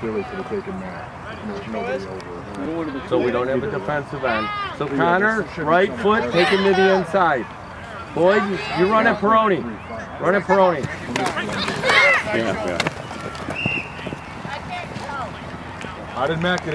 Billy could have taken that. So we don't have a defensive end. So Connor, right foot, take him to the inside. Boyd, you, you run at Peroni. Run at Peroni. Yeah, yeah. How did Mac get in?